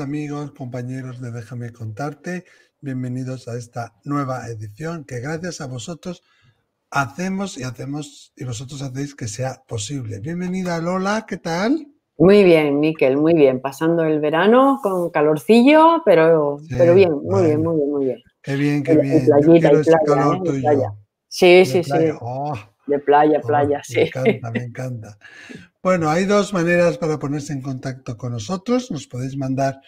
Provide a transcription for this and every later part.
amigos, compañeros de Déjame contarte. Bienvenidos a esta nueva edición que gracias a vosotros hacemos y hacemos y vosotros hacéis que sea posible. Bienvenida Lola, ¿qué tal? Muy bien, Miquel, muy bien. Pasando el verano con calorcillo, pero, pero bien, muy bien, muy bien, muy bien. Qué bien, qué bien. Playita, Yo quiero calor ¿eh? tuyo. Sí, sí, sí. Oh. De playa, oh, playa, sí. Me encanta, me encanta. Bueno, hay dos maneras para ponerse en contacto con nosotros. Nos podéis mandar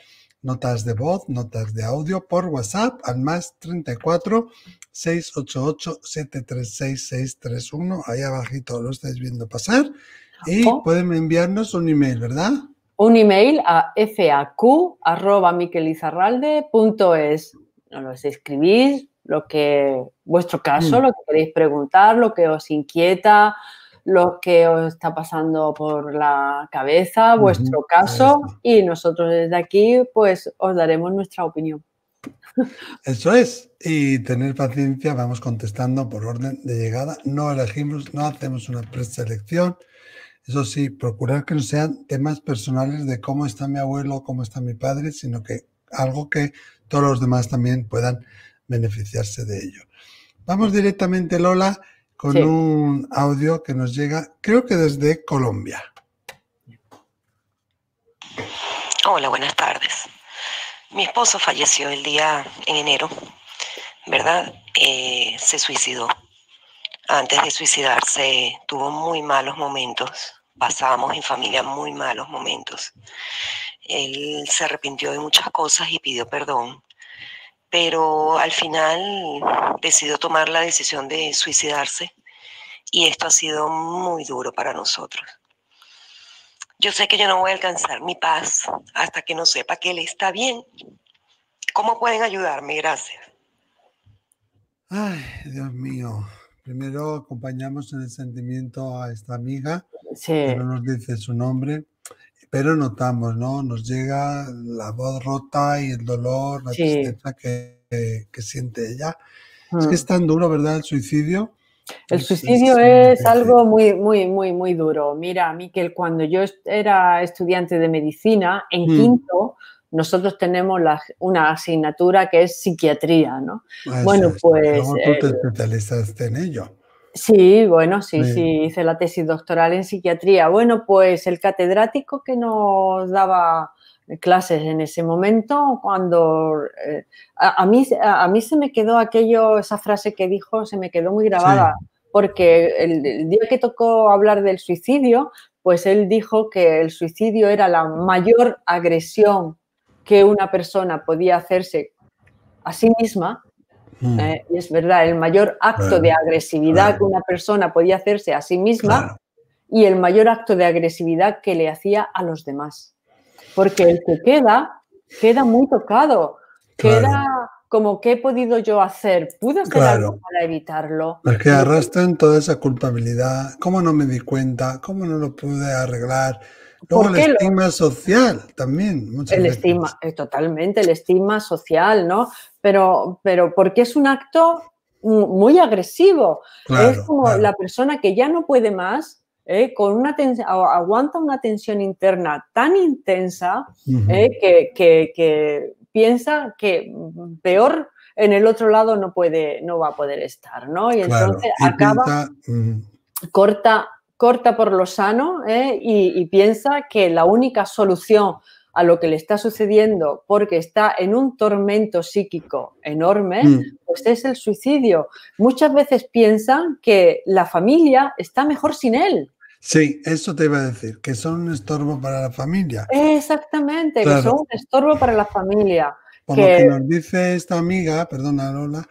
notas de voz, notas de audio por WhatsApp al más 34 688 736 631. Ahí abajito lo estáis viendo pasar. Y pueden enviarnos un email, ¿verdad? Un email a faq.miquelizarralde.es. Nos escribís lo que, vuestro caso, mm. lo que queréis preguntar, lo que os inquieta, lo que os está pasando por la cabeza, vuestro caso, y nosotros desde aquí, pues os daremos nuestra opinión. Eso es, y tener paciencia, vamos contestando por orden de llegada, no elegimos, no hacemos una preselección, eso sí, procurar que no sean temas personales de cómo está mi abuelo, cómo está mi padre, sino que algo que todos los demás también puedan beneficiarse de ello. Vamos directamente, Lola, con un audio que nos llega, creo que desde Colombia. Hola, buenas tardes. Mi esposo falleció el día en enero, ¿verdad? Eh, se suicidó. Antes de suicidarse tuvo muy malos momentos. Pasábamos en familia muy malos momentos. Él se arrepintió de muchas cosas y pidió perdón pero al final decidió tomar la decisión de suicidarse y esto ha sido muy duro para nosotros. Yo sé que yo no voy a alcanzar mi paz hasta que no sepa que él está bien. ¿Cómo pueden ayudarme? Gracias. Ay, Dios mío. Primero acompañamos en el sentimiento a esta amiga, que no nos dice su nombre, pero notamos, ¿no? Nos llega la voz rota y el dolor, la tristeza que, siente ella. Es que es mm. tan duro, ¿verdad? El suicidio. El suicidio es, algo muy, muy, muy, muy duro. Mira, Miquel, cuando yo era estudiante de medicina, en mm. quinto, nosotros tenemos una asignatura que es psiquiatría, ¿no? bueno, pues... ¿Cómo tú te eh, especializaste en ello? Sí, bueno, sí, sí, hice la tesis doctoral en psiquiatría. Bueno, pues el catedrático que nos daba clases en ese momento, cuando eh, a, mí, a, mí se me quedó aquello, esa frase que dijo, se me quedó muy grabada, porque el, día que tocó hablar del suicidio, pues él dijo que el suicidio era la mayor agresión que una persona podía hacerse a sí misma Mm. Eh, y es verdad, el mayor acto de agresividad que una persona podía hacerse a sí misma y el mayor acto de agresividad que le hacía a los demás. Porque el que queda, queda muy tocado, queda como, ¿qué he podido yo hacer? ¿Pude hacer algo para evitarlo? Es que arrastran toda esa culpabilidad. ¿Cómo no me di cuenta? ¿Cómo no lo pude arreglar? Luego el estigma social también. el estigma, eh, totalmente, el estigma social, ¿no? Pero, pero porque es un acto muy agresivo. es como la persona que ya no puede más, ¿eh? con una aguanta una tensión interna tan intensa ¿eh? que, piensa que peor en el otro lado no puede, no va a poder estar, ¿no? Y entonces acaba, corta corta por lo sano ¿eh? y, piensa que la única solución a lo que le está sucediendo porque está en un tormento psíquico enorme, mm. pues es el suicidio. Muchas veces piensan que la familia está mejor sin él. Sí, eso te iba a decir, que son un estorbo para la familia. Exactamente, que son un estorbo para la familia. Por lo que nos dice esta amiga, perdona Lola,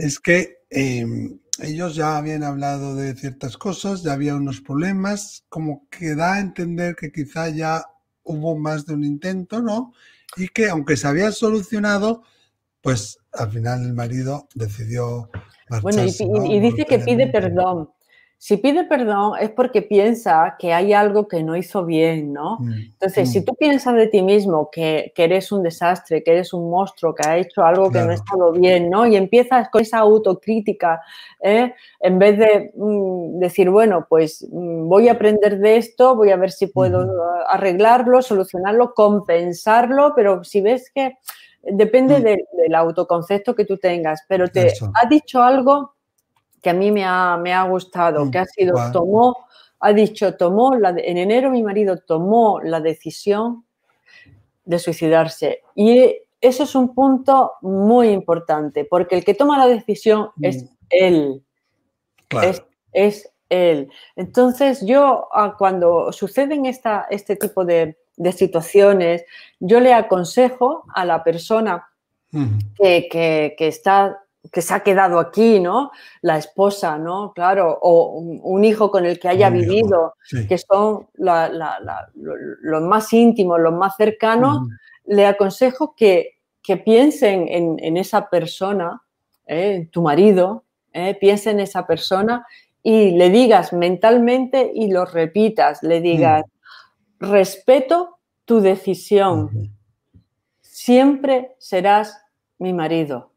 es que em, ellos ya habían hablado de ciertas cosas, ya había unos problemas, como que da a entender que quizá ya hubo más de un intento, ¿no? Y que aunque se había solucionado, pues al final el marido decidió marcharse. Bueno, y, dice que pide perdón. Si pide perdón es porque piensa que hay algo que no hizo bien, ¿no? Mm, Entonces, si mm. tú piensas de ti mismo que, eres un desastre, que eres un monstruo, que ha hecho algo que no ha estado bien, ¿no? Y empiezas con esa autocrítica, ¿eh? en vez de mm, decir, bueno, pues voy a aprender de esto, voy a ver si puedo arreglarlo, solucionarlo, compensarlo, pero si ves que depende del autoconcepto que tú tengas, pero te ha dicho algo que a mí me ha, me ha gustado, mm, que ha sido, tomó, ha dicho, tomó, la en enero mi marido tomó la decisión de suicidarse. Y eso es un punto muy importante, porque el que toma la decisión mm. es él. Es, es, él. Entonces yo, ah, cuando suceden esta, este tipo de, de, situaciones, yo le aconsejo a la persona que, que, que está que se ha quedado aquí, ¿no? La esposa, ¿no? Claro, o un hijo con el que haya vivido, que son los más íntimos, los más cercanos, le aconsejo que, que piensen en, esa persona, ¿eh? tu marido, ¿eh? piense en esa persona y le digas mentalmente y lo repitas, le digas, respeto tu decisión, siempre serás mi marido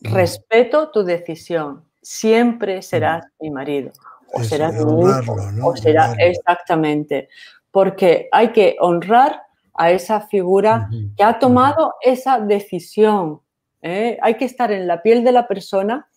respeto tu decisión, siempre serás mi marido. O serás mi hijo o será exactamente, porque hay que honrar a esa figura que ha tomado esa decisión. ¿eh? Hay que estar en la piel de la persona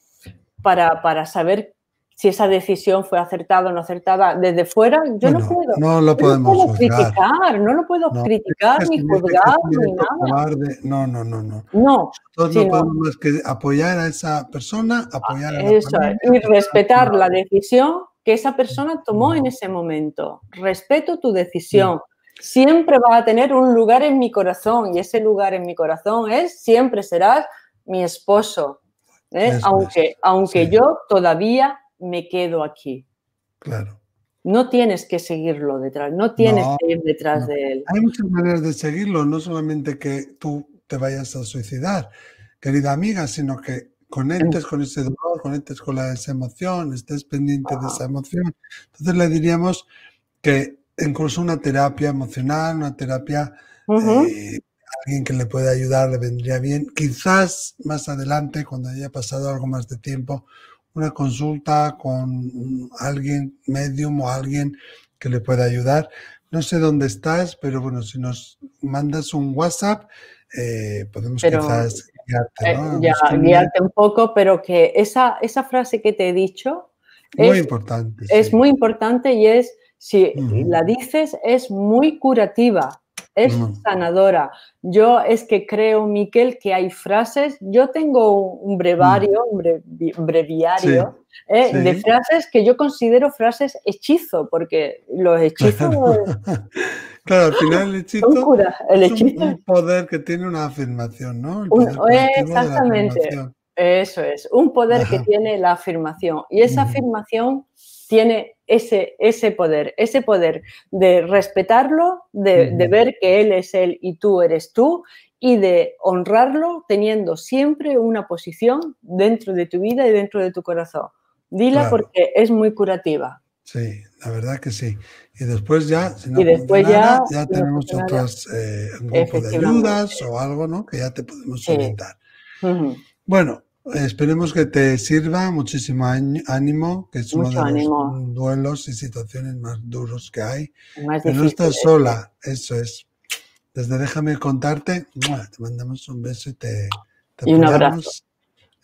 para, para saber si esa decisión fue acertada o no acertada desde fuera, yo no puedo. No lo podemos no puedo criticar, no lo puedo criticar ni juzgar ni nada. no, no, no, no. No. Nosotros no podemos más que apoyar a esa persona, apoyar a Eso, y respetar la decisión que esa persona tomó en ese momento. Respeto tu decisión. Siempre va a tener un lugar en mi corazón y ese lugar en mi corazón es siempre serás mi esposo. ¿eh? Aunque, aunque yo todavía me quedo aquí. Claro. No tienes que seguirlo detrás, no tienes que ir detrás de él. Hay muchas maneras de seguirlo, no solamente que tú te vayas a suicidar, querida amiga, sino que conectes con ese dolor, conectes con esa emoción, estés pendiente de esa emoción. Entonces le diríamos que incluso una terapia emocional, una terapia, eh, alguien que le pueda ayudar, le vendría bien. Quizás más adelante, cuando haya pasado algo más de tiempo, una consulta con alguien, medium o alguien que le pueda ayudar. No sé dónde estás, pero bueno, si nos mandas un WhatsApp, eh, podemos quizás guiarte, ¿no? Eh, ya, guiarte un poco, pero que esa, esa frase que te he dicho muy es, importante, es muy importante y es, si la dices, es muy curativa es sanadora. Yo es que creo, Miquel, que hay frases, yo tengo un brevario, un breviario eh, de frases que yo considero frases hechizo, porque los hechizos... claro, al final el hechizo, es un, poder que tiene una afirmación, ¿no? exactamente. Eso es, un poder que tiene la afirmación. Y esa afirmación tiene ese, ese poder, ese poder de respetarlo, de, ver que él es él y tú eres tú, y de honrarlo teniendo siempre una posición dentro de tu vida y dentro de tu corazón. Dila porque es muy curativa. Sí, la verdad que sí. Y después ya, si no y después ya, ya tenemos otras eh, un grupo de ayudas o algo, ¿no? Que ya te podemos orientar. Bueno, Esperemos que te sirva muchísimo ánimo, que es uno de los duelos y situaciones más duros que hay. que no estás sola, eso es. Desde déjame contarte, te mandamos un beso y te, te y un abrazo.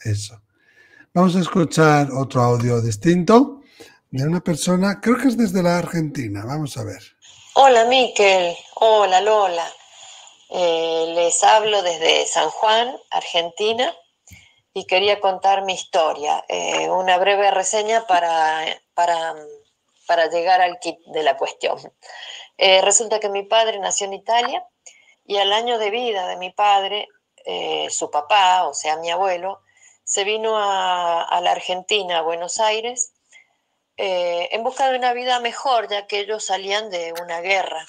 Eso. Vamos a escuchar otro audio distinto de una persona, creo que es desde la Argentina. Vamos a ver. Hola Miquel, hola Lola. Eh, les hablo desde San Juan, Argentina y quería contar mi historia, eh, una breve reseña para, para, para, llegar al kit de la cuestión. Eh, resulta que mi padre nació en Italia y al año de vida de mi padre, eh, su papá, o sea, mi abuelo, se vino a, a la Argentina, a Buenos Aires, en busca de una vida mejor, ya que ellos salían de una guerra.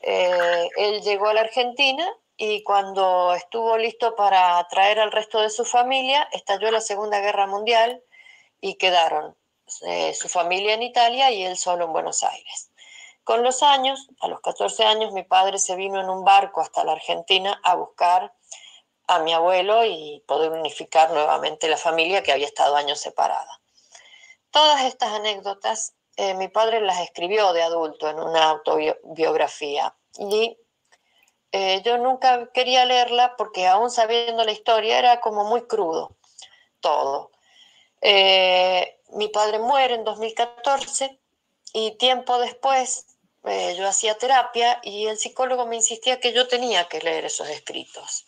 él llegó a la Argentina y cuando estuvo listo para traer al resto de su familia, estalló la Segunda Guerra Mundial y quedaron eh, su familia en Italia y él solo en Buenos Aires. Con los años, a los 14 años, mi padre se vino en un barco hasta la Argentina a buscar a mi abuelo y poder unificar nuevamente la familia que había estado años separada. Todas estas anécdotas eh, mi padre las escribió de adulto en una autobiografía y eh, yo nunca quería leerla porque aún sabiendo la historia era como muy crudo todo. Eh, mi padre muere en 2014 y tiempo después yo hacía terapia y el psicólogo me insistía que yo tenía que leer esos escritos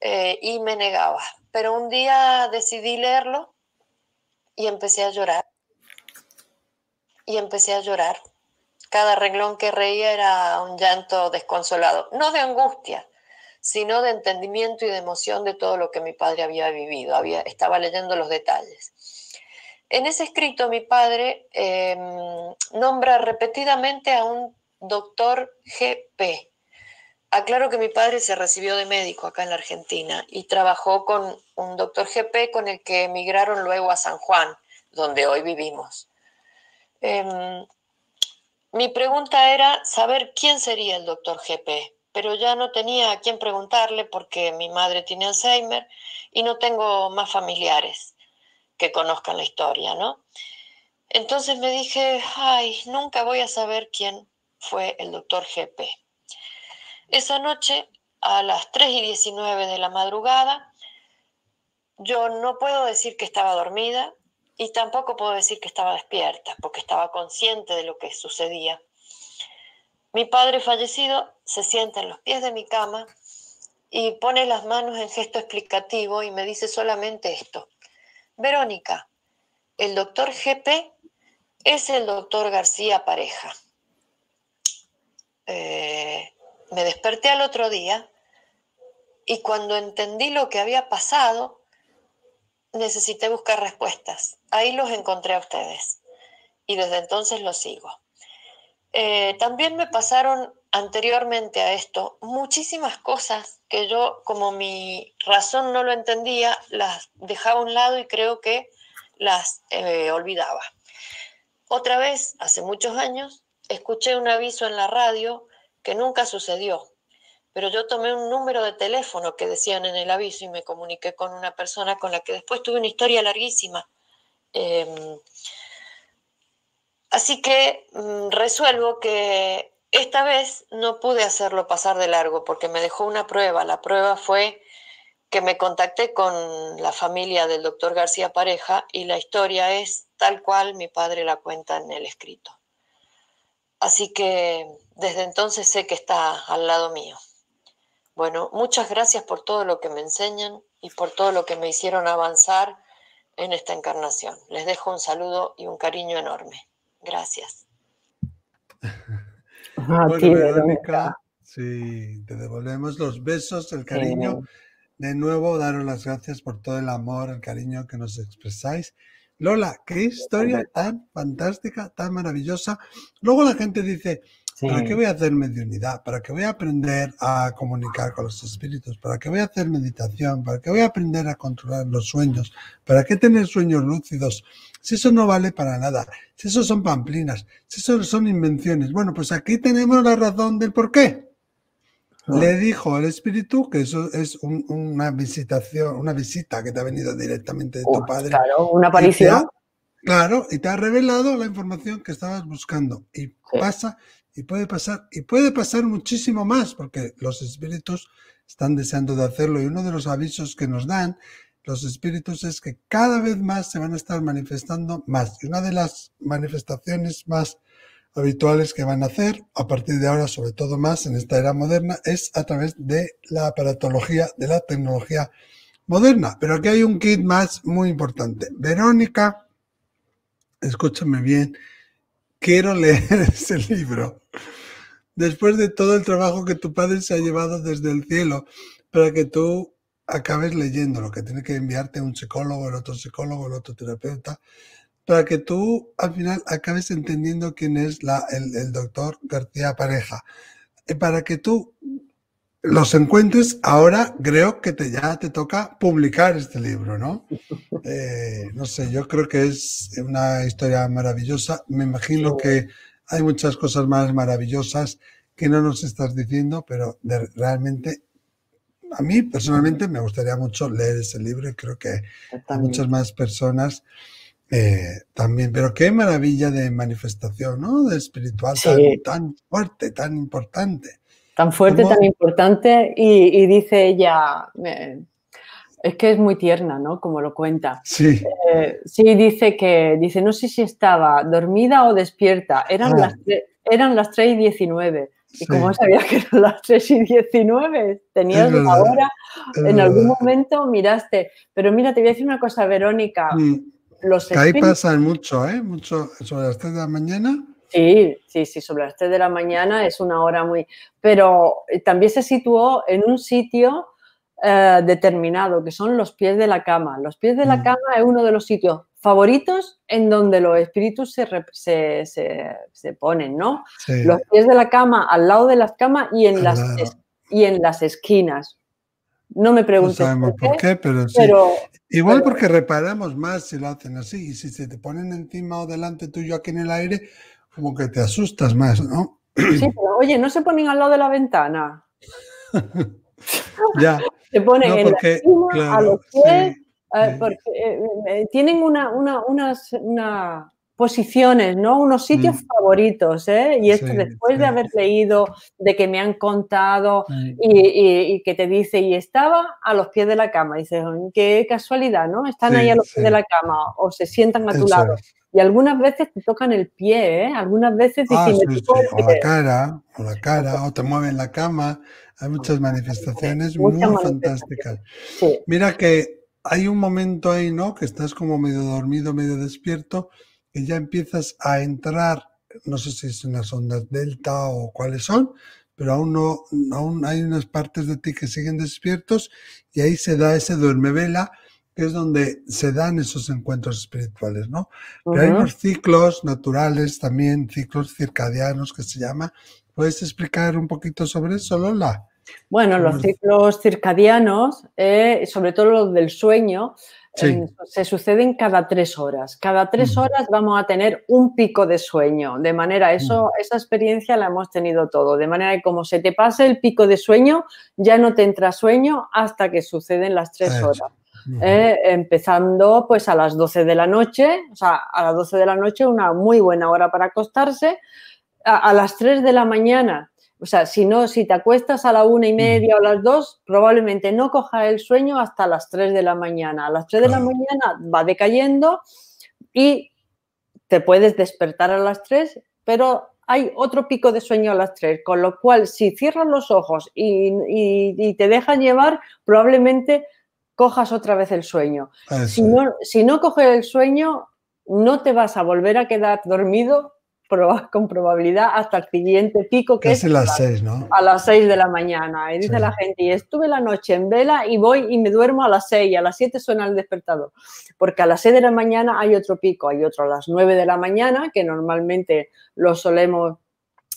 y me negaba. Pero un día decidí leerlo y empecé a llorar. Y empecé a llorar. Cada renglón que reía era un llanto desconsolado, no de angustia, sino de entendimiento y de emoción de todo lo que mi padre había vivido. Había, estaba leyendo los detalles. En ese escrito mi padre em, nombra repetidamente a un doctor GP. Aclaro que mi padre se recibió de médico acá en la Argentina y trabajó con un doctor GP con el que emigraron luego a San Juan, donde hoy vivimos. Em, mi pregunta era saber quién sería el doctor GP, pero ya no tenía a quién preguntarle porque mi madre tiene Alzheimer y no tengo más familiares que conozcan la historia, ¿no? Entonces me dije, ay, nunca voy a saber quién fue el doctor GP. Esa noche, a las 3 y 19 de la madrugada, yo no puedo decir que estaba dormida y tampoco puedo decir que estaba despierta, porque estaba consciente de lo que sucedía. Mi padre fallecido se sienta en los pies de mi cama y pone las manos en gesto explicativo y me dice solamente esto. Verónica, el doctor GP es el doctor García Pareja. Eh, me desperté al otro día y cuando entendí lo que había pasado, necesité buscar respuestas. Ahí los encontré a ustedes y desde entonces los sigo. Eh, también me pasaron anteriormente a esto muchísimas cosas que yo, como mi razón no lo entendía, las dejaba a un lado y creo que las eh, olvidaba. Otra vez, hace muchos años, escuché un aviso en la radio que nunca sucedió, pero yo tomé un número de teléfono que decían en el aviso y me comuniqué con una persona con la que después tuve una historia larguísima. Em, así que mm, resuelvo que esta vez no pude hacerlo pasar de largo porque me dejó una prueba. La prueba fue que me contacté con la familia del doctor García Pareja y la historia es tal cual mi padre la cuenta en el escrito. Así que desde entonces sé que está al lado mío. Bueno, muchas gracias por todo lo que me enseñan y por todo lo que me hicieron avanzar en esta encarnación. Les dejo un saludo y un cariño enorme. Gracias. bueno, Verónica, sí, te devolvemos los besos, el cariño. De nuevo, daros las gracias por todo el amor, el cariño que nos expresáis. Lola, qué historia tan fantástica, tan maravillosa. Luego la gente dice, ¿Para qué voy a hacer mediunidad? ¿Para qué voy a aprender a comunicar con los espíritus? ¿Para qué voy a hacer meditación? ¿Para qué voy a aprender a controlar los sueños? ¿Para qué tener sueños lúcidos? Si eso no vale para nada, si eso son pamplinas, si eso son invenciones. Bueno, pues aquí tenemos la razón del por qué. Ah. Le dijo al espíritu que eso es una visitación, una visita que te ha venido directamente de tu padre. Claro, una aparición. Claro, y te ha revelado la información que estabas buscando. Y pasa y puede pasar, y puede pasar muchísimo más, porque los espíritus están deseando de hacerlo. Y uno de los avisos que nos dan los espíritus es que cada vez más se van a estar manifestando más. Y una de las manifestaciones más habituales que van a hacer a partir de ahora, sobre todo más en esta era moderna, es a través de la aparatología, de la tecnología moderna. Pero aquí hay un kit más muy importante. Verónica, escúchame bien, quiero leer ese libro. Después de todo el trabajo que tu padre se ha llevado desde el cielo para que tú acabes leyendo lo que tiene que enviarte un psicólogo, el otro psicólogo, el otro terapeuta, para que tú al final acabes entendiendo quién es la, el, doctor García Pareja. Y para que tú los encuentres, ahora creo que te, ya te toca publicar este libro, ¿no? Eh, no sé, yo creo que es una historia maravillosa. Me imagino que hay muchas cosas más maravillosas que no nos estás diciendo, pero realmente a mí personalmente me gustaría mucho leer ese libro y creo que a muchas más personas eh, también. Pero qué maravilla de manifestación, ¿no? De espiritual tan, fuerte, tan importante. Tan fuerte, tan importante. Y, dice ella, es que es muy tierna, ¿no? Como lo cuenta. Sí. Eh, sí, dice que, dice, no sé si estaba dormida o despierta. Eran, ah. las, eran las 3 y 19. ¿Y cómo sabías que eran las 3 y 19? Tenías una hora, en algún momento miraste. Pero mira, te voy a decir una cosa, Verónica. Mm. Los que ahí pasan mucho, ¿eh? Mucho sobre las 3 de la mañana. Sí, sí, sí, sobre las 3 de la mañana es una hora muy... Pero eh, también se situó en un sitio eh, determinado, que son los pies de la cama. Los pies de la mm. cama es uno de los sitios favoritos en donde los espíritus se, se, ponen, ¿no? Los pies de la cama al lado de las camas y en, las, y en las esquinas. No me preguntes. No sabemos por qué, pero sí. Igual porque reparamos más si lo hacen así. Y si se te ponen encima o delante tuyo aquí en el aire, como que te asustas más, ¿no? Sí, pero oye, no se ponen al lado de la ventana. ya. Se ponen en la a los pies, eh, porque eh, eh, tienen una, una, unas, una posiciones, ¿no? Unos sitios mm. favoritos, ¿eh? Y esto después de haber leído, de que me han contado y, que te dice, y estaba a los pies de la cama. Y dices, qué casualidad, ¿no? Están ahí a los pies de la cama o se sientan a tu lado. Y algunas veces te tocan el pie, ¿eh? Algunas veces ah, o la cara, o la cara, o te mueven la cama. Hay muchas manifestaciones muy fantásticas. Mira que hay un momento ahí, ¿no? Que estás como medio dormido, medio despierto, y ya empiezas a entrar, no sé si son las ondas delta o cuáles son, pero aún no, aún hay unas partes de ti que siguen despiertos y ahí se da ese duerme vela, que es donde se dan esos encuentros espirituales, ¿no? Pero hay unos ciclos naturales también, ciclos circadianos que se llama. ¿Puedes explicar un poquito sobre eso, Lola? Bueno, los ciclos circadianos, eh, sobre todo los del sueño, se suceden cada tres horas. Cada tres horas vamos a tener un pico de sueño. De manera, eso, esa experiencia la hemos tenido todo. De manera que como se te pase el pico de sueño, ya no te entra sueño hasta que suceden las tres horas. Eh, empezando pues a las 12 de la noche, o sea, a las 12 de la noche una muy buena hora para acostarse. A, a las 3 de la mañana o sea, si no, si te acuestas a la una y media o a las dos, probablemente no cojas el sueño hasta las tres de la mañana. A las tres de la mañana va decayendo y te puedes despertar a las tres, pero hay otro pico de sueño a las tres, con lo cual si cierras los ojos y, te dejas llevar, probablemente cojas otra vez el sueño. Si no, si no coges el sueño, no te vas a volver a quedar dormido con probabilidad hasta el siguiente pico que es, a las 6, ¿no? A las 6 de la mañana. Y dice la gente, y estuve la noche en vela y voy y me duermo a las 6, a las 7 suena el despertador. Porque a las 6 de la mañana hay otro pico, hay otro a las 9 de la mañana, que normalmente lo solemos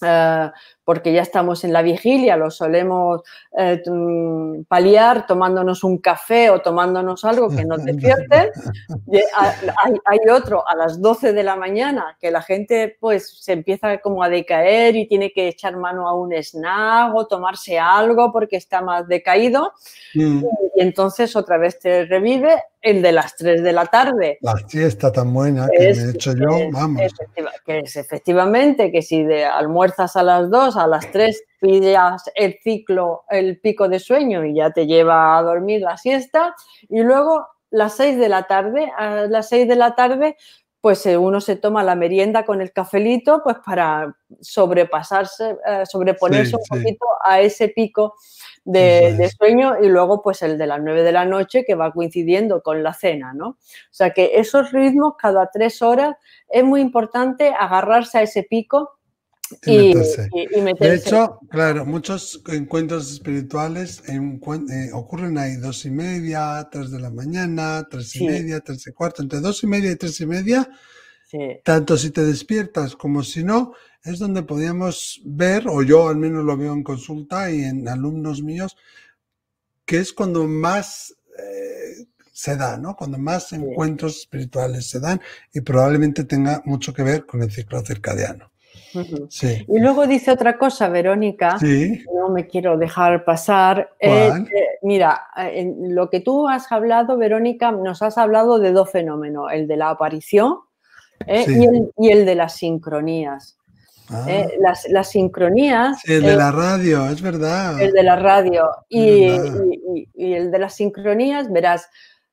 eh, porque ya estamos en la vigilia, lo solemos eh, paliar tomándonos un café o tomándonos algo que nos despierte. hay, hay, otro a las 12 de la mañana que la gente pues se empieza como a decaer y tiene que echar mano a un snack o tomarse algo porque está más decaído. Mm. Y, entonces otra vez te revive el de las 3 de la tarde. La siesta tan buena que me he hecho yo, vamos. que es efectivamente que si de almuerzas a las 2 a las 3 pillas el ciclo, el pico de sueño y ya te lleva a dormir la siesta. Y luego las 6 de la tarde, a las 6 de la tarde, pues eh, uno se toma la merienda con el cafelito, pues para sobrepasarse, eh, sobreponerse un poquito a ese pico de, sueño y luego pues el de las 9 de la noche que va coincidiendo con la cena, ¿no? O sea que esos ritmos cada tres horas es muy importante agarrarse a ese pico y, De hecho, claro, muchos encuentros espirituales eh, ocurren ahí dos y media, tres de la mañana, tres y media, tres y cuarto. Entre dos y media y tres y media tanto si te despiertas como si no, es donde podíamos ver, o yo al menos lo veo en consulta y en alumnos míos, que es cuando más eh, se da, ¿no? Cuando más encuentros espirituales se dan y probablemente tenga mucho que ver con el ciclo circadiano. Sí. Y luego dice otra cosa, Verónica, no me quiero dejar pasar. mira, en lo que tú has hablado, Verónica, nos has hablado de dos fenómenos, el de la aparición ¿eh? y, el, de las sincronías. ¿eh? Ah. las, las, sincronías. el de la radio, es verdad. El de la radio. Y, y, el de las sincronías, verás,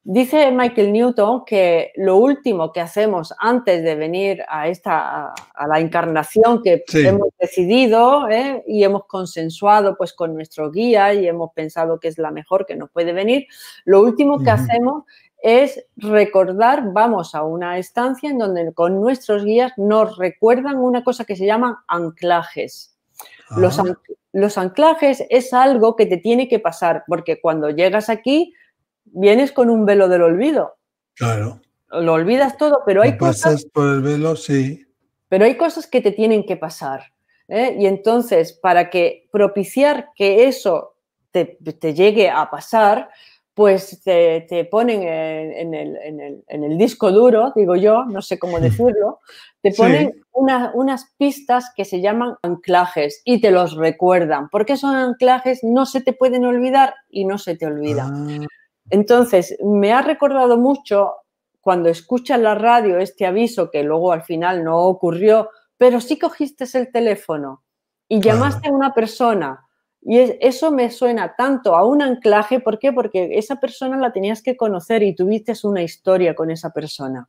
Dice Michael Newton que lo último que hacemos antes de venir a esta a, la encarnación que hemos decidido ¿eh? y hemos consensuado pues con nuestro guía y hemos pensado que es la mejor que nos puede venir, lo último que hacemos es recordar, vamos a una estancia en donde con nuestros guías nos recuerdan una cosa que se llaman anclajes. Los, ah. los anclajes es algo que te tiene que pasar porque cuando llegas aquí vienes con un velo del olvido. Claro. Lo olvidas todo, pero hay cosas. Pasas por el velo, sí. Pero hay cosas que te tienen que pasar. ¿eh? Y entonces, para que propiciar que eso te, llegue a pasar, pues te, ponen en, el, disco duro, digo yo, no sé cómo decirlo, te ponen unas pistas que se llaman anclajes y te los recuerdan. Porque son anclajes, no se te pueden olvidar y no se te olvidan. Ah. Entonces, me ha recordado mucho cuando escuchas la radio este aviso que luego al final no ocurrió, pero sí cogiste el teléfono y llamaste a una persona. Y eso me suena tanto a un anclaje, ¿por qué? Porque esa persona la tenías que conocer y tuviste una historia con esa persona.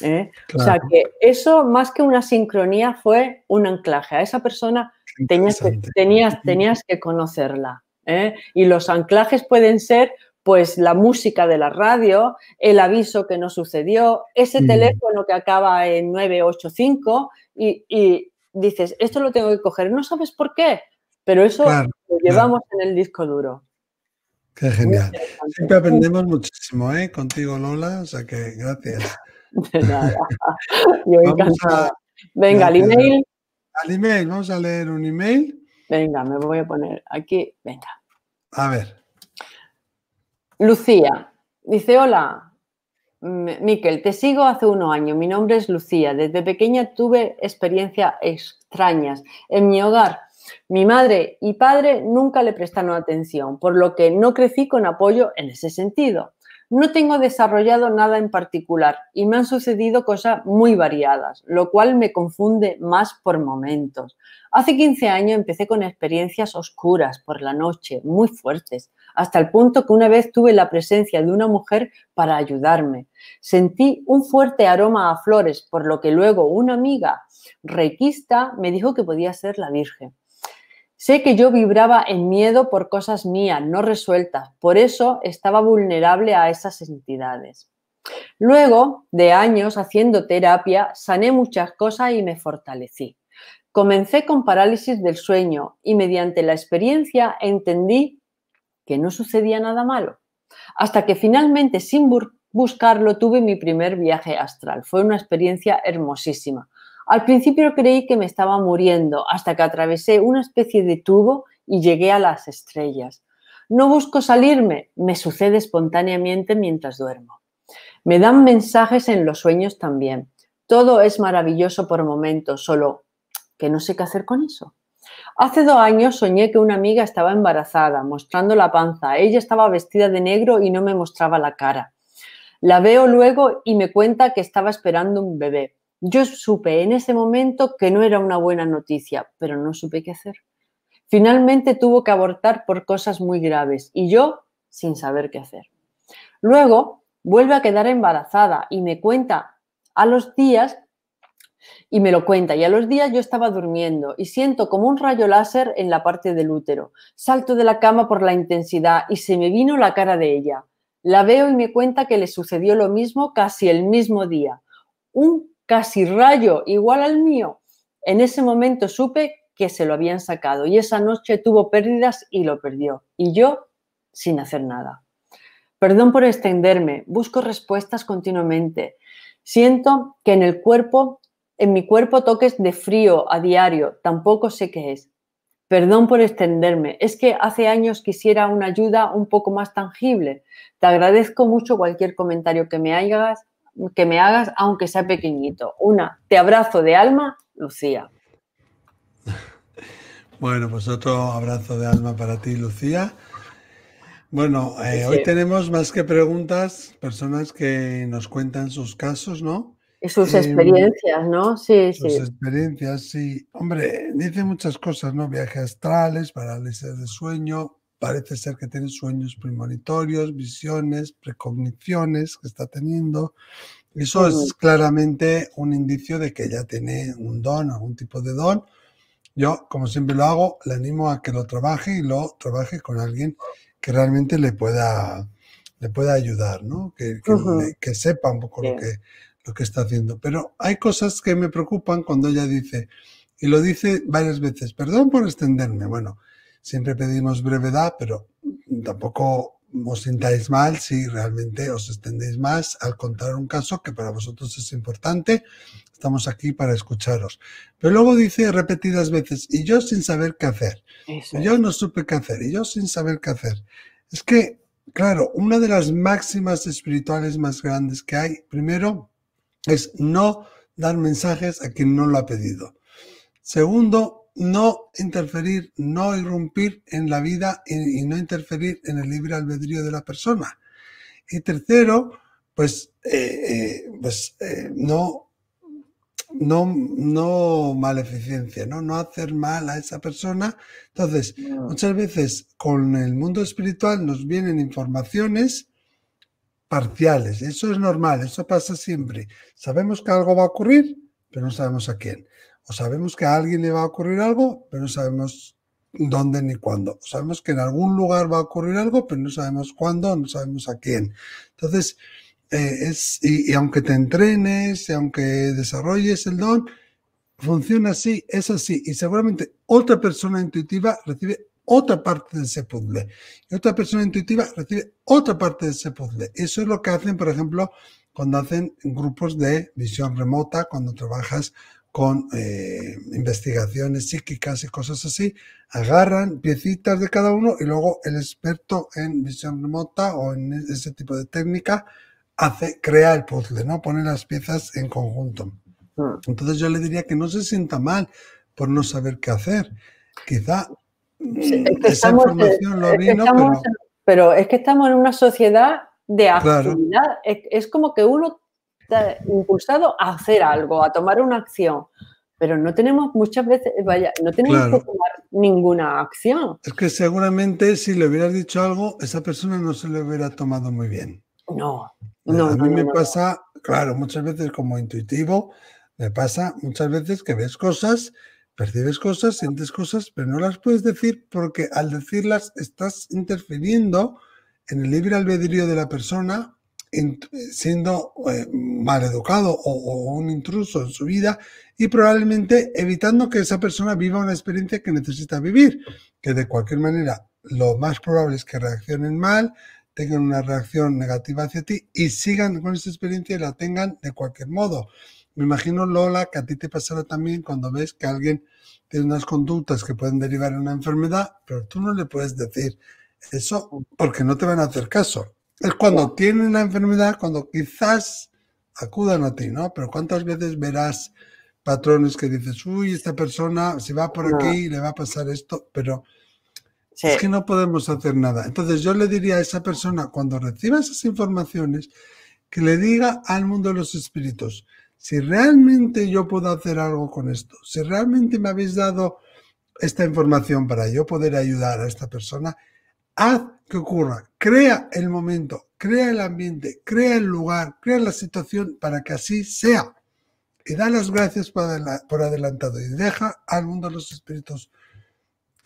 ¿eh? O sea que eso, más que una sincronía, fue un anclaje. A esa persona tenías que, tenías, tenías que conocerla. ¿eh? Y los anclajes pueden ser pues la música de la radio, el aviso que no sucedió, ese mm. teléfono que acaba en 985 y, y, dices, esto lo tengo que coger, no sabes por qué, pero eso lo llevamos en el disco duro. Qué genial. Siempre aprendemos muchísimo, ¿eh? Contigo, Lola, o sea que gracias. De nada. a, Venga, al email. Al email, vamos a leer un email. Venga, me voy a poner aquí, venga. A ver. Lucía dice, hola, Miquel, te sigo hace unos años. Mi nombre es Lucía. Desde pequeña tuve experiencias extrañas. En mi hogar, mi madre y padre nunca le prestaron atención, por lo que no crecí con apoyo en ese sentido. No tengo desarrollado nada en particular y me han sucedido cosas muy variadas, lo cual me confunde más por momentos. Hace 15 años empecé con experiencias oscuras por la noche, muy fuertes, hasta el punto que una vez tuve la presencia de una mujer para ayudarme. Sentí un fuerte aroma a flores, por lo que luego una amiga reikista me dijo que podía ser la Virgen. Sé que yo vibraba en miedo por cosas mías no resueltas, por eso estaba vulnerable a esas entidades. Luego de años haciendo terapia, sané muchas cosas y me fortalecí. Comencé con parálisis del sueño y mediante la experiencia entendí que no sucedía nada malo. Hasta que finalmente, sin buscarlo, tuve mi primer viaje astral. Fue una experiencia hermosísima. Al principio creí que me estaba muriendo hasta que atravesé una especie de tubo y llegué a las estrellas. No busco salirme, me sucede espontáneamente mientras duermo. Me dan mensajes en los sueños también. Todo es maravilloso por momentos, solo que no sé qué hacer con eso. Hace dos años soñé que una amiga estaba embarazada, mostrando la panza. Ella estaba vestida de negro y no me mostraba la cara. La veo luego y me cuenta que estaba esperando un bebé. Yo supe en ese momento que no era una buena noticia, pero no supe qué hacer. Finalmente tuvo que abortar por cosas muy graves y yo sin saber qué hacer. Luego vuelve a quedar embarazada y me cuenta a los días y me lo cuenta. Y a los días yo estaba durmiendo y siento como un rayo láser en la parte del útero. Salto de la cama por la intensidad y se me vino la cara de ella. La veo y me cuenta que le sucedió lo mismo casi el mismo día. Un casi rayo igual al mío. En ese momento supe que se lo habían sacado y esa noche tuvo pérdidas y lo perdió. Y yo sin hacer nada. Perdón por extenderme, busco respuestas continuamente. Siento que en el cuerpo, en mi cuerpo toques de frío a diario, tampoco sé qué es. Perdón por extenderme, es que hace años quisiera una ayuda un poco más tangible. Te agradezco mucho cualquier comentario que me hagas, que me hagas, aunque sea pequeñito. Una, te abrazo de alma, Lucía. Bueno, pues otro abrazo de alma para ti, Lucía. Bueno, eh, hoy tenemos más que preguntas, personas que nos cuentan sus casos, ¿no? Y sus em, experiencias, ¿no? Sí, sí. Sus experiencias, sí. Hombre, dice muchas cosas, ¿no? Viajes astrales, parálisis de sueño, parece ser que tiene sueños premonitorios, visiones, precogniciones que está teniendo. Eso es claramente un indicio de que ella tiene un don, algún tipo de don. Yo, como siempre lo hago, le animo a que lo trabaje y lo trabaje con alguien que realmente le pueda, le pueda ayudar, ¿no? Que, que, sepa un poco lo, que, lo que está haciendo. Pero hay cosas que me preocupan cuando ella dice, y lo dice varias veces, perdón por extenderme. Bueno, siempre pedimos brevedad, pero tampoco os sintáis mal si realmente os extendéis más al contar un caso que para vosotros es importante. Estamos aquí para escucharos. Pero luego dice repetidas veces, y yo sin saber qué hacer. yo no supe qué hacer, y yo sin saber qué hacer. Es que, claro, una de las máximas espirituales más grandes que hay, primero, es no dar mensajes a quien no lo ha pedido. Segundo, no interferir, no irrumpir en la vida y, no interferir en el libre albedrío de la persona. Y tercero, pues, eh, eh, pues eh, no, no, no maleficencia, ¿no? no hacer mal a esa persona. Entonces, muchas veces con el mundo espiritual nos vienen informaciones parciales. Eso es normal, eso pasa siempre. Sabemos que algo va a ocurrir, pero no sabemos a quién. O sabemos que a alguien le va a ocurrir algo, pero no sabemos dónde ni cuándo. sabemos que en algún lugar va a ocurrir algo, pero no sabemos cuándo, no sabemos a quién. Entonces, eh, es, y, aunque te entrenes, y aunque desarrolles el don, funciona así, es así. Y seguramente otra persona intuitiva recibe otra parte de ese puzzle. Y otra persona intuitiva recibe otra parte de ese puzzle. Eso es lo que hacen, por ejemplo, cuando hacen grupos de visión remota, cuando trabajas con eh, investigaciones psíquicas y cosas así, agarran piecitas de cada uno y luego el experto en visión remota o en ese tipo de técnica hace, crea el puzzle, ¿no? Pone las piezas en conjunto. Hmm. Entonces yo le diría que no se sienta mal por no saber qué hacer. Quizá esa información lo vino, pero... pero... es que estamos en una sociedad de actividad. es como que uno impulsado a hacer algo, a tomar una acción. Pero no tenemos muchas veces, vaya, no tenemos que tomar ninguna acción. Es que seguramente si le hubieras dicho algo, esa persona no se lo hubiera tomado muy bien. No, no. A mí me pasa, claro, muchas veces como intuitivo, me pasa muchas veces que ves cosas, percibes cosas, sientes cosas, pero no las puedes decir porque al decirlas estás interfiriendo en el libre albedrío de la persona siendo eh, mal educado o, un intruso en su vida y probablemente evitando que esa persona viva una experiencia que necesita vivir, que de cualquier manera lo más probable es que reaccionen mal, tengan una reacción negativa hacia ti y sigan con esa experiencia y la tengan de cualquier modo. Me imagino, Lola, que a ti te pasará también cuando ves que alguien tiene unas conductas que pueden derivar en una enfermedad, pero tú no le puedes decir eso porque no te van a hacer caso. Es cuando tienen la enfermedad, cuando quizás acudan a ti, ¿no? Pero ¿cuántas veces verás patrones que dices, uy, esta persona se va por aquí y le va a pasar esto, pero es que no podemos hacer nada. Entonces yo le diría a esa persona, cuando reciba esas informaciones, que le diga al mundo de los espíritus, si realmente yo puedo hacer algo con esto, si realmente me habéis dado esta información para yo poder ayudar a esta persona, haz que ocurra, crea el momento, crea el ambiente, crea el lugar, crea la situación para que así sea. Y da las gracias por adelantado y deja al mundo de los espíritus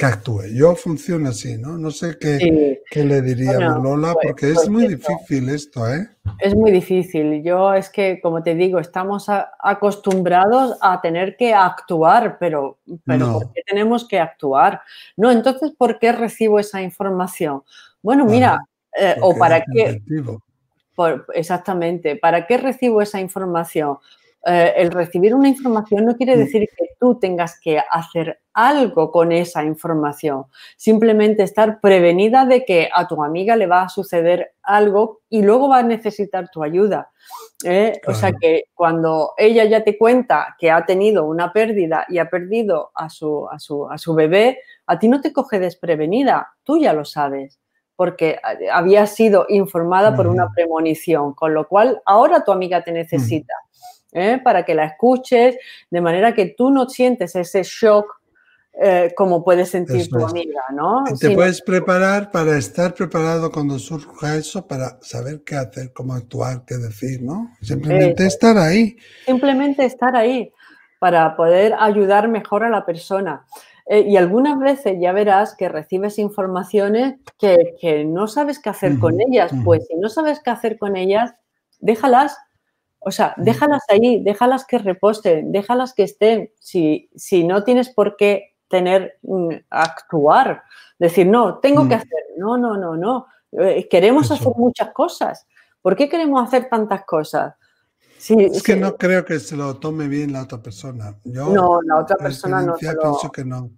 que actúe. Yo funciono así, ¿no? No sé qué, le diría a Lola, pues, porque es muy difícil esto, ¿eh? Es muy difícil. Yo es que, como te digo, estamos acostumbrados a tener que actuar, pero, pero ¿por qué tenemos que actuar? No, entonces, ¿por qué recibo esa información? Bueno, mira, eh, o para qué... exactamente. ¿Para qué recibo esa información? Eh, el recibir una información no quiere mm. decir que tú tengas que hacer algo con esa información. Simplemente estar prevenida de que a tu amiga le va a suceder algo y luego va a necesitar tu ayuda. ¿eh? O sea que cuando ella ya te cuenta que ha tenido una pérdida y ha perdido a su, a su, a su bebé, a ti no te coge desprevenida, tú ya lo sabes porque había sido informada por una premonición, con lo cual ahora tu amiga te necesita. ¿eh? para que la escuches, de manera que tú no sientes ese shock eh, como puede sentir tu amiga, ¿no? Te puedes preparar para estar preparado cuando surja eso, para saber qué hacer, cómo actuar, qué decir, ¿no? Simplemente estar ahí. Simplemente estar ahí para poder ayudar mejor a la persona. Eh, y algunas veces ya verás que recibes informaciones que, no sabes qué hacer con ellas. Pues si no sabes qué hacer con ellas, déjalas o sea, déjalas ahí, déjalas que reposten, déjalas que estén. Si, si no tienes por qué tener, mm, actuar, decir, no, tengo que mm. hacer, no, no, no, no. Eh, queremos hacer muchas cosas. ¿Por qué queremos hacer tantas cosas? es que no creo que se lo tome bien la otra persona. no, la otra persona no se, lo, que no.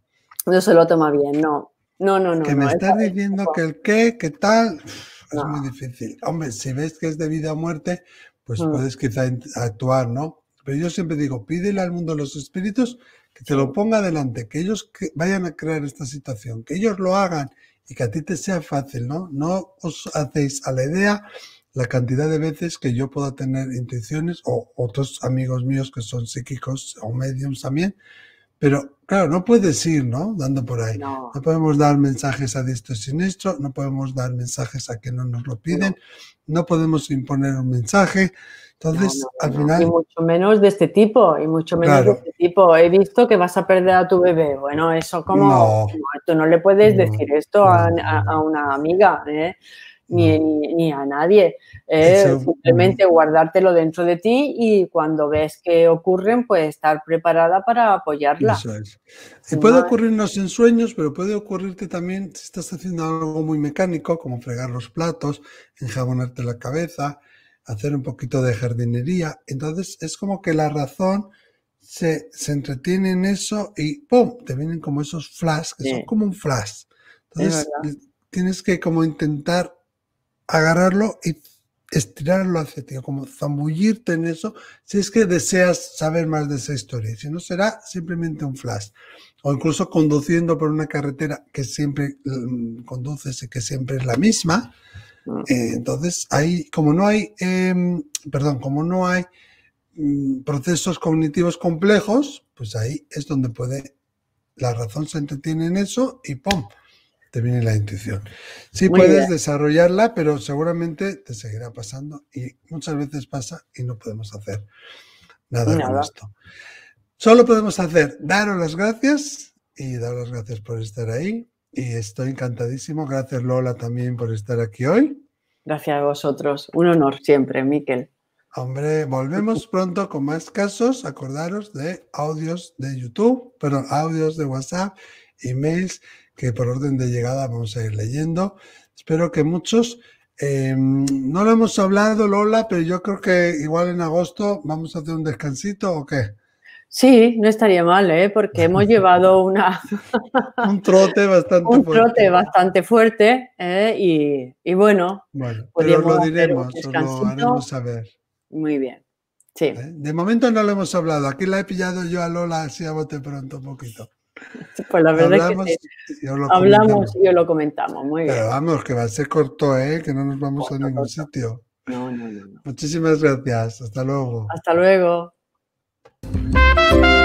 no se lo toma bien, no. No, no, no. Que me estás diciendo que el qué, qué tal, es muy difícil. Hombre, si ves que es de vida o muerte, pues mm. puedes quizá actuar, ¿no? Pero yo siempre digo, pídele al mundo los espíritus que te lo ponga adelante, que ellos vayan a crear esta situación, que ellos lo hagan y que a ti te sea fácil, ¿no? No os hacéis a la idea la cantidad de veces que yo pueda tener intuiciones o otros amigos míos que son psíquicos o mediums también, pero claro, no puedes ir, ¿no? Dando por ahí. No, podemos dar mensajes a diestro y siniestro, no podemos dar mensajes a que no nos lo piden, no, podemos imponer un mensaje. Entonces, al final. Y mucho menos de este tipo, y mucho menos de este tipo. He visto que vas a perder a tu bebé. Bueno, eso como. No, tú no le puedes decir esto a, a, una amiga, ¿eh? ni, a nadie. Eh, simplemente guardártelo dentro de ti y cuando ves que ocurren, pues estar preparada para apoyarla. Eso es. Y puede ocurrirnos en sueños, pero puede ocurrirte también si estás haciendo algo muy mecánico, como fregar los platos, enjabonarte la cabeza, hacer un poquito de jardinería. Entonces es como que la razón se, entretiene en eso y ¡pum! Te vienen como esos flash, que son como un flash. Entonces tienes que como intentar agarrarlo y estirarlo hacia ti, como zambullirte en eso, si es que deseas saber más de esa historia. Si no, será simplemente un flash. O incluso conduciendo por una carretera que siempre mm, conduces y que siempre es la misma. Ah. Eh, entonces, ahí, como no hay, em, perdón, como no hay mm, procesos cognitivos complejos, pues ahí es donde puede, la razón se entretiene en eso y ¡pum! te viene la intuición. Sí puedes desarrollarla, pero seguramente te seguirá pasando y muchas veces pasa y no podemos hacer nada, con esto. Solo podemos hacer daros las gracias y dar las gracias por estar ahí. Y estoy encantadísimo. Gracias Lola también por estar aquí hoy. Gracias a vosotros. Un honor siempre, Miquel. Hombre, volvemos pronto con más casos. Acordaros de audios de YouTube, perdón, audios de WhatsApp, emails que por orden de llegada vamos a ir leyendo. Espero que muchos, em, no lo hemos hablado, Lola, pero yo creo que igual en agosto vamos a hacer un descansito o qué. Sí, no estaría mal, ¿eh? porque hemos llevado una... un trote bastante un fuerte. trote bastante fuerte ¿eh? y, bueno, bueno pero lo diremos, lo haremos saber. Muy bien, sí. ¿Eh? De momento no lo hemos hablado, aquí la he pillado yo a Lola así a bote pronto un poquito. Pues la verdad hablamos, es que hablamos y lo comentamos. Muy bien. Pero vamos, que va a ser corto, ¿eh? que no nos vamos a ningún sitio. No, no, no, Muchísimas gracias. Hasta luego. Hasta luego. Thank you.